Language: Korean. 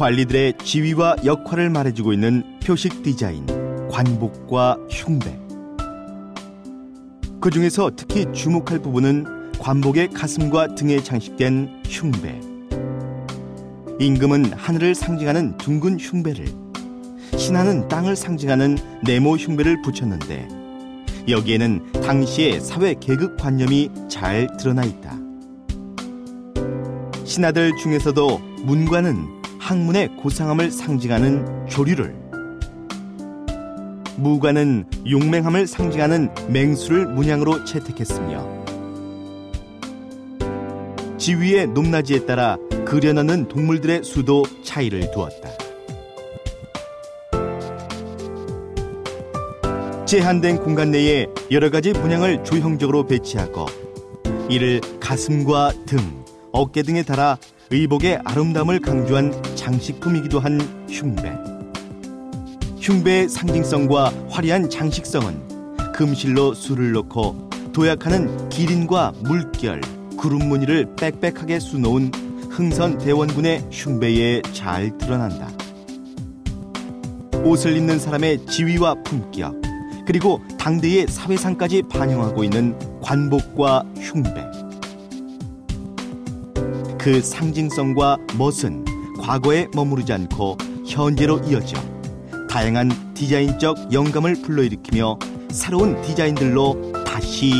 관리들의 지위와 역할을 말해주고 있는 표식 디자인, 관복과 흉배. 그 중에서 특히 주목할 부분은 관복의 가슴과 등에 장식된 흉배. 임금은 하늘을 상징하는 둥근 흉배를, 신하는 땅을 상징하는 네모 흉배를 붙였는데 여기에는 당시의 사회 계급 관념이 잘 드러나 있다. 신하들 중에서도 문관은 학문의 고상함을 상징하는 조류를 무관은 용맹함을 상징하는 맹수를 문양으로 채택했으며 지위의 높낮이에 따라 그려넣는 동물들의 수도 차이를 두었다. 제한된 공간 내에 여러 가지 문양을 조형적으로 배치하고 이를 가슴과 등, 어깨 등에 달아 의복의 아름다움을 강조한 장식품이기도 한 흉배. 흉배의 상징성과 화려한 장식성은 금실로 술을 넣고 도약하는 기린과 물결, 구름 무늬를 빽빽하게 수놓은 흥선 대원군의 흉배에 잘 드러난다. 옷을 입는 사람의 지위와 품격, 그리고 당대의 사회상까지 반영하고 있는 관복과 흉배. 그 상징성과 멋은 과거에 머무르지 않고 현재로 이어져 다양한 디자인적 영감을 불러일으키며 새로운 디자인들로 다시